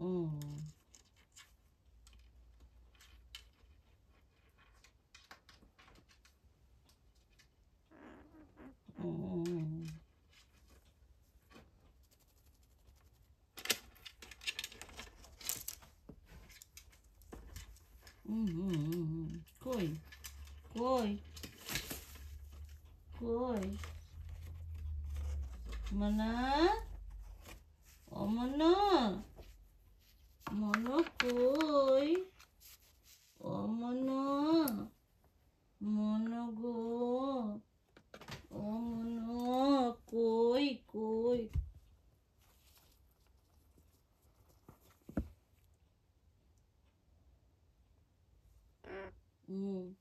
ừ. mana? 嗯。